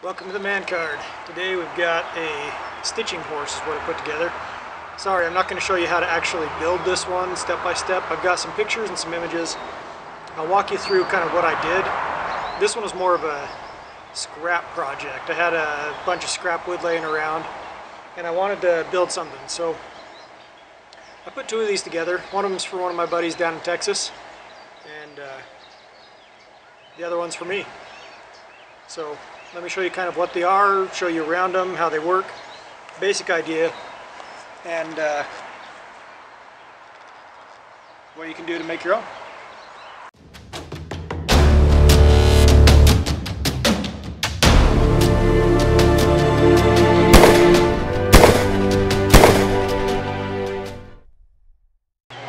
Welcome to the man card. Today we've got a stitching horse is what I put together. Sorry, I'm not going to show you how to actually build this one step by step. I've got some pictures and some images. I'll walk you through kind of what I did. This one was more of a scrap project. I had a bunch of scrap wood laying around and I wanted to build something. So I put two of these together. One of them's for one of my buddies down in Texas and uh, the other one's for me. So let me show you kind of what they are, show you around them, how they work, basic idea, and uh, what you can do to make your own.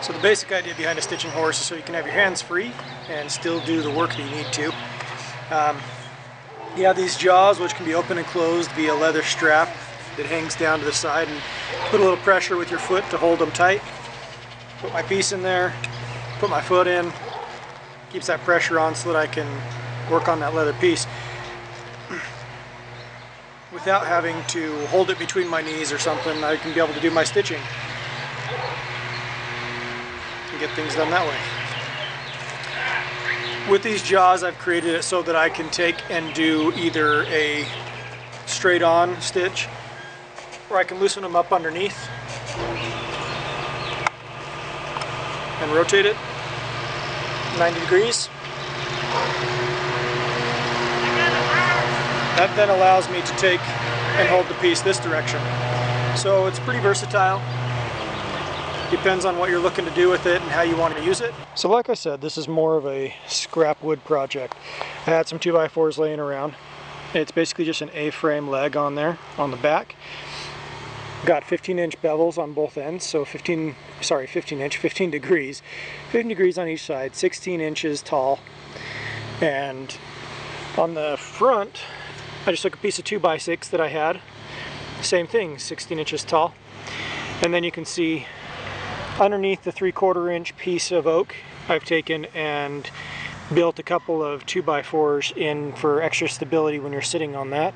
So the basic idea behind a stitching horse is so you can have your hands free and still do the work that you need to. Um, you have these jaws which can be open and closed via leather strap that hangs down to the side and put a little pressure with your foot to hold them tight. Put my piece in there, put my foot in, keeps that pressure on so that I can work on that leather piece without having to hold it between my knees or something. I can be able to do my stitching and get things done that way. With these jaws I've created it so that I can take and do either a straight on stitch or I can loosen them up underneath and rotate it 90 degrees. That then allows me to take and hold the piece this direction. So it's pretty versatile. Depends on what you're looking to do with it and how you want to use it. So like I said, this is more of a scrap wood project. I had some 2x4s laying around. It's basically just an A-frame leg on there, on the back. Got 15 inch bevels on both ends, so 15, sorry, 15 inch, 15 degrees. 15 degrees on each side, 16 inches tall. And on the front, I just took a piece of 2x6 that I had. Same thing, 16 inches tall. And then you can see underneath the three quarter inch piece of oak I've taken and built a couple of 2x4s in for extra stability when you're sitting on that.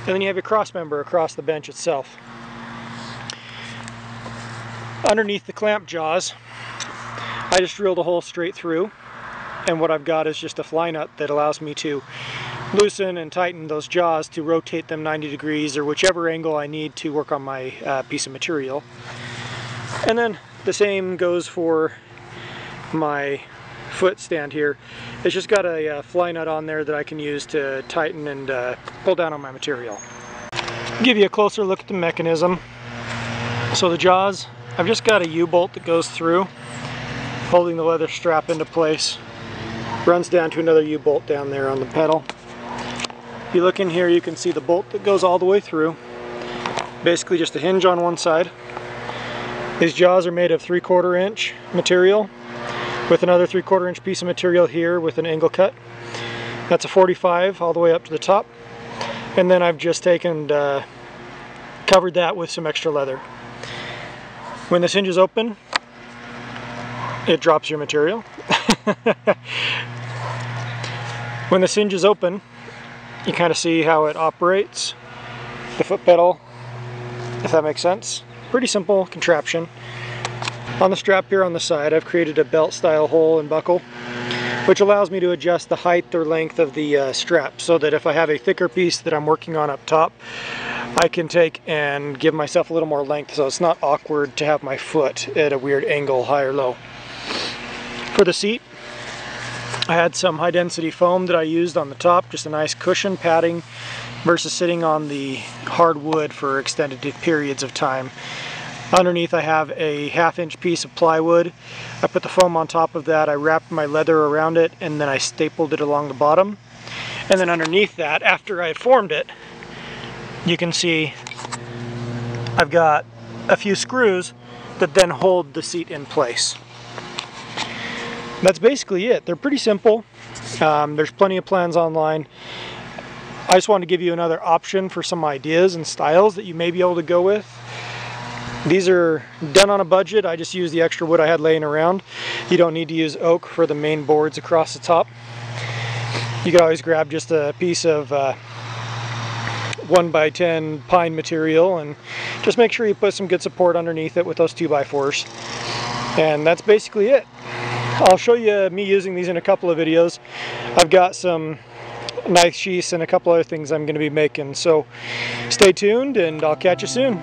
And then you have your cross member across the bench itself. Underneath the clamp jaws, I just drilled a hole straight through and what I've got is just a fly nut that allows me to loosen and tighten those jaws to rotate them 90 degrees or whichever angle I need to work on my uh, piece of material. And then the same goes for my foot stand here. It's just got a uh, fly nut on there that I can use to tighten and uh, pull down on my material. Give you a closer look at the mechanism. So the jaws, I've just got a U-bolt that goes through, holding the leather strap into place. Runs down to another U-bolt down there on the pedal. If you look in here, you can see the bolt that goes all the way through. Basically just a hinge on one side. These jaws are made of 3 quarter inch material with another 3 quarter inch piece of material here with an angle cut. That's a 45 all the way up to the top. And then I've just taken uh, covered that with some extra leather. When this hinge is open, it drops your material. when this hinge is open, you kind of see how it operates. The foot pedal, if that makes sense. Pretty simple contraption. On the strap here on the side, I've created a belt style hole and buckle, which allows me to adjust the height or length of the uh, strap so that if I have a thicker piece that I'm working on up top, I can take and give myself a little more length so it's not awkward to have my foot at a weird angle, high or low. For the seat, I had some high density foam that I used on the top, just a nice cushion padding versus sitting on the hard wood for extended periods of time. Underneath I have a half inch piece of plywood. I put the foam on top of that, I wrapped my leather around it, and then I stapled it along the bottom. And then underneath that, after I formed it, you can see I've got a few screws that then hold the seat in place. That's basically it. They're pretty simple. Um, there's plenty of plans online. I just wanted to give you another option for some ideas and styles that you may be able to go with. These are done on a budget. I just used the extra wood I had laying around. You don't need to use oak for the main boards across the top. You can always grab just a piece of uh, 1 by 10 pine material and just make sure you put some good support underneath it with those 2x4s. And that's basically it. I'll show you me using these in a couple of videos. I've got some knife sheaths and a couple other things I'm going to be making. So stay tuned and I'll catch you soon.